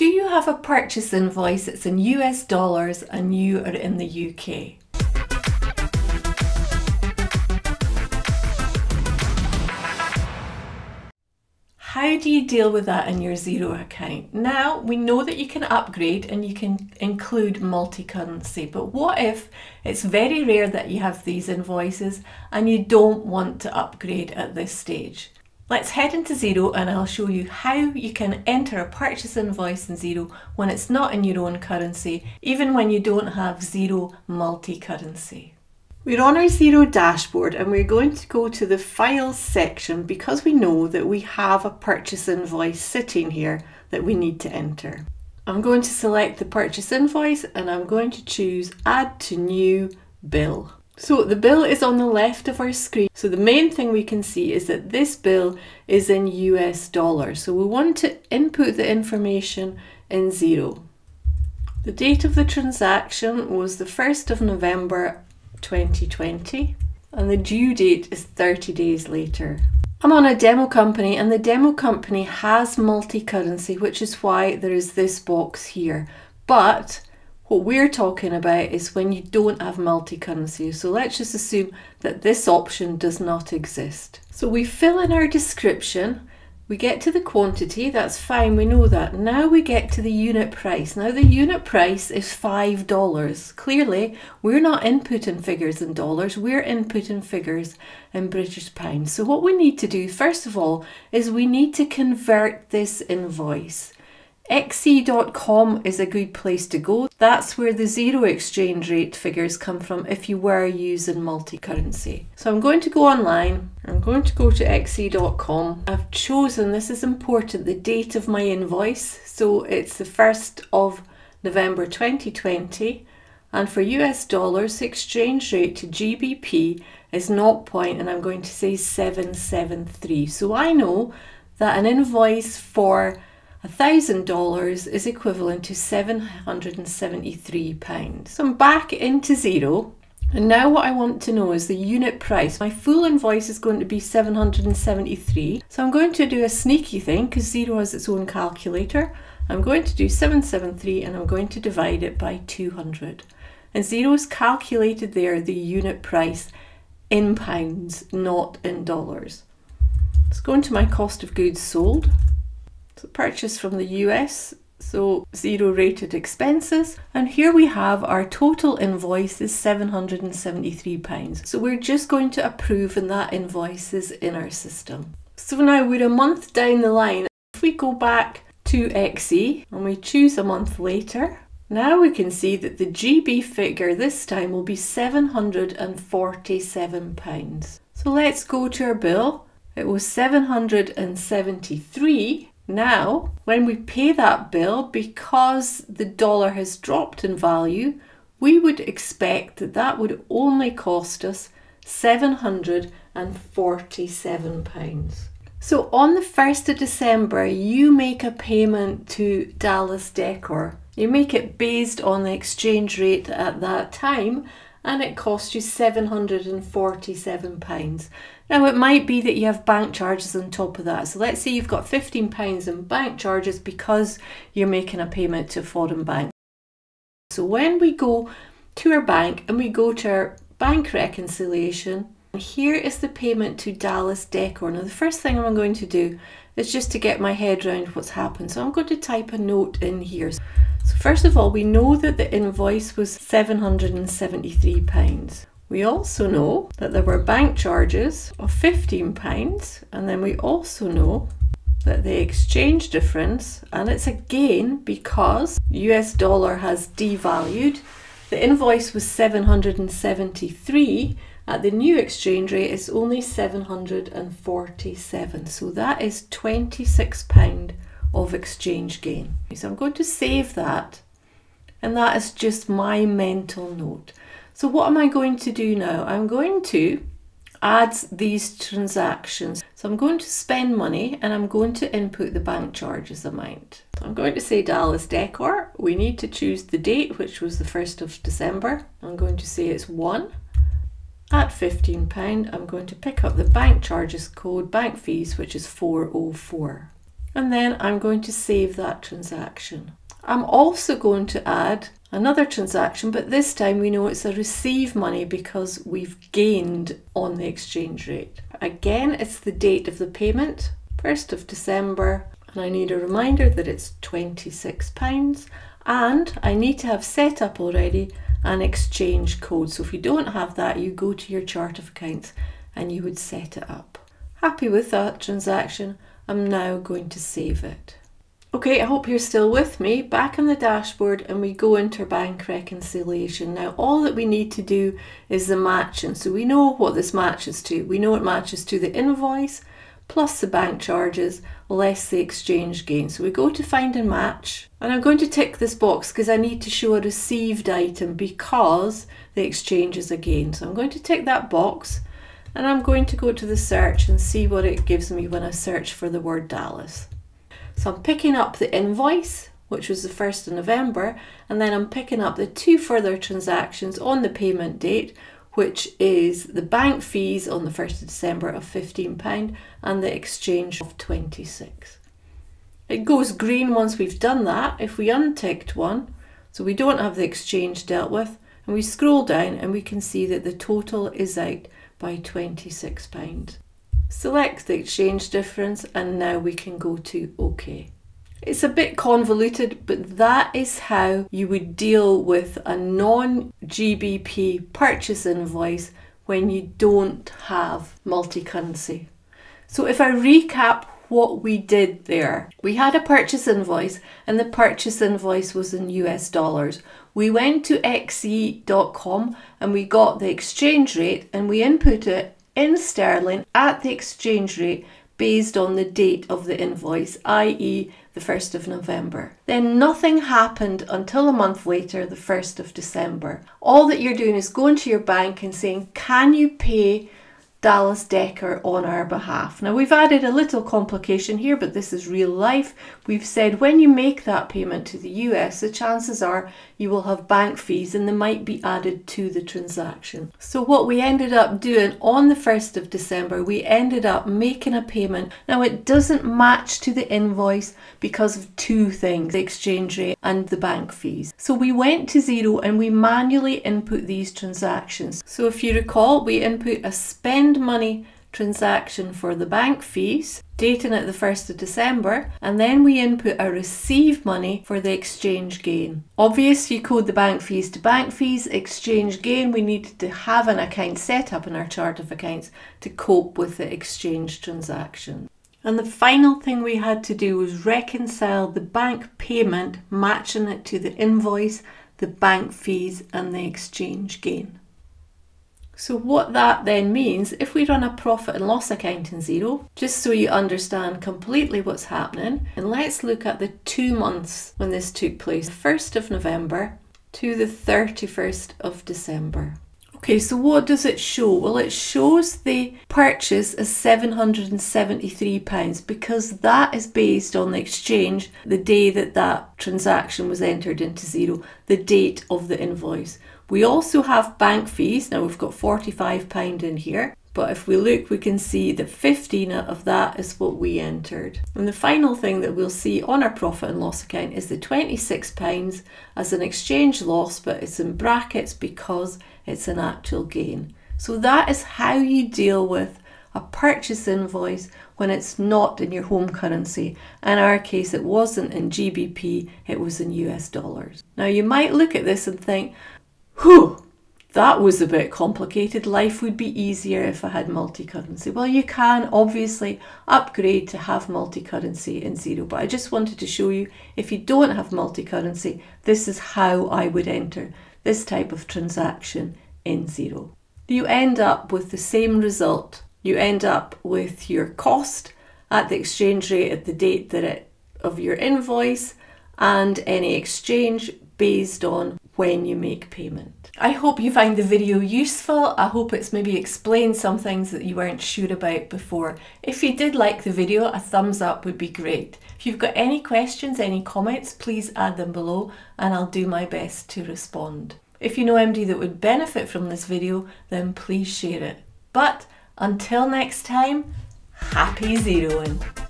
Do you have a purchase invoice that's in US dollars and you are in the UK? How do you deal with that in your Xero account? Now, we know that you can upgrade and you can include multi-currency, but what if it's very rare that you have these invoices and you don't want to upgrade at this stage? Let's head into Xero and I'll show you how you can enter a purchase invoice in Xero when it's not in your own currency, even when you don't have Xero multi-currency. We're on our Xero dashboard and we're going to go to the Files section because we know that we have a purchase invoice sitting here that we need to enter. I'm going to select the purchase invoice and I'm going to choose Add to New Bill. So the bill is on the left of our screen. So the main thing we can see is that this bill is in US dollars. So we want to input the information in Xero. The date of the transaction was the 1st of November 2020 and the due date is 30 days later. I'm on a demo company and the demo company has multi-currency which is why there is this box here. But what we're talking about is when you don't have multi-currency. So let's just assume that this option does not exist. So we fill in our description, we get to the quantity, that's fine, we know that. Now we get to the unit price. Now the unit price is $5. Clearly, we're not inputting figures in dollars, we're inputting figures in British pounds. So what we need to do, first of all, is we need to convert this invoice. XE.com is a good place to go. That's where the Xero exchange rate figures come from if you were using multi-currency. So I'm going to go online. I'm going to go to XE.com. I've chosen, this is important, the date of my invoice. So it's the 1st of November 2020. And for US dollars, the exchange rate to GBP is 0. and I'm going to say 773. So I know that an invoice for $1,000 is equivalent to £773. So I'm back into Xero. And now what I want to know is the unit price. My full invoice is going to be 773. So I'm going to do a sneaky thing because Xero has its own calculator. I'm going to do 773 and I'm going to divide it by 200. And Xero's calculated there the unit price in pounds, not in dollars. Let's go into my cost of goods sold. So purchase from the US, so zero rated expenses. And here we have our total invoice is £773. So we're just going to approve and that invoice is in our system. So now we're a month down the line. If we go back to XE and we choose a month later, now we can see that the GB figure this time will be £747. So let's go to our bill. It was 773 now, when we pay that bill, because the dollar has dropped in value, we would expect that that would only cost us £747. So on the 1st of December, you make a payment to Dallas Decor. You make it based on the exchange rate at that time and it costs you £747. Now it might be that you have bank charges on top of that. So let's say you've got £15 in bank charges because you're making a payment to a foreign bank. So when we go to our bank and we go to our bank reconciliation, here is the payment to Dallas Decor. Now the first thing I'm going to do is just to get my head around what's happened. So I'm going to type a note in here. So first of all, we know that the invoice was £773. We also know that there were bank charges of £15 and then we also know that the exchange difference, and it's again because US dollar has devalued, the invoice was 773 at the new exchange rate it's only 747 so that is 26 pound of exchange gain. So I'm going to save that and that is just my mental note. So what am I going to do now? I'm going to add these transactions. So I'm going to spend money and I'm going to input the bank charges amount. So I'm going to say Dallas Decor. We need to choose the date, which was the 1st of December. I'm going to say it's 1. At £15, I'm going to pick up the bank charges code bank fees, which is 404. And then I'm going to save that transaction. I'm also going to add another transaction, but this time we know it's a receive money because we've gained on the exchange rate. Again, it's the date of the payment, 1st of December, and I need a reminder that it's £26 and I need to have set up already an exchange code. So if you don't have that, you go to your chart of accounts and you would set it up. Happy with that transaction, I'm now going to save it. Okay, I hope you're still with me. Back on the dashboard and we go into bank reconciliation. Now all that we need to do is the matching. So we know what this matches to. We know it matches to the invoice plus the bank charges less the exchange gain. So we go to find and match and I'm going to tick this box because I need to show a received item because the exchange is a gain. So I'm going to tick that box and I'm going to go to the search and see what it gives me when I search for the word Dallas. So I'm picking up the invoice, which was the 1st of November, and then I'm picking up the two further transactions on the payment date, which is the bank fees on the 1st of December of £15 and the exchange of 26 It goes green once we've done that. If we unticked one, so we don't have the exchange dealt with, and we scroll down and we can see that the total is out by £26. Select the exchange difference and now we can go to OK. It's a bit convoluted, but that is how you would deal with a non-GBP purchase invoice when you don't have multi-currency. So if I recap what we did there, we had a purchase invoice and the purchase invoice was in US dollars. We went to xe.com and we got the exchange rate and we input it in sterling at the exchange rate based on the date of the invoice, i.e., the 1st of November. Then nothing happened until a month later, the 1st of December. All that you're doing is going to your bank and saying, Can you pay Dallas Decor on our behalf. Now we've added a little complication here, but this is real life. We've said when you make that payment to the US, the chances are you will have bank fees and they might be added to the transaction. So what we ended up doing on the 1st of December, we ended up making a payment. Now it doesn't match to the invoice because of two things, the exchange rate and the bank fees. So we went to Xero and we manually input these transactions. So if you recall, we input a spend money transaction for the bank fees, dating it the 1st of December, and then we input a receive money for the exchange gain. Obviously, you code the bank fees to bank fees, exchange gain, we needed to have an account set up in our chart of accounts to cope with the exchange transaction. And the final thing we had to do was reconcile the bank payment, matching it to the invoice, the bank fees, and the exchange gain. So what that then means, if we run a profit and loss account in Xero, just so you understand completely what's happening, and let's look at the two months when this took place, 1st of November to the 31st of December. Okay, so what does it show? Well, it shows the purchase as £773 because that is based on the exchange the day that that transaction was entered into Xero, the date of the invoice. We also have bank fees. Now we've got £45 in here. But if we look, we can see that 15 of that is what we entered. And the final thing that we'll see on our profit and loss account is the £26 as an exchange loss, but it's in brackets because it's an actual gain. So that is how you deal with a purchase invoice when it's not in your home currency. In our case, it wasn't in GBP, it was in US dollars. Now you might look at this and think, Whew, that was a bit complicated. Life would be easier if I had multi-currency. Well, you can obviously upgrade to have multi-currency in Xero, but I just wanted to show you if you don't have multi-currency, this is how I would enter this type of transaction in Xero. You end up with the same result. You end up with your cost at the exchange rate at the date that it, of your invoice and any exchange based on when you make payment. I hope you find the video useful. I hope it's maybe explained some things that you weren't sure about before. If you did like the video, a thumbs up would be great. If you've got any questions, any comments, please add them below and I'll do my best to respond. If you know MD that would benefit from this video, then please share it. But until next time, happy Xeroing.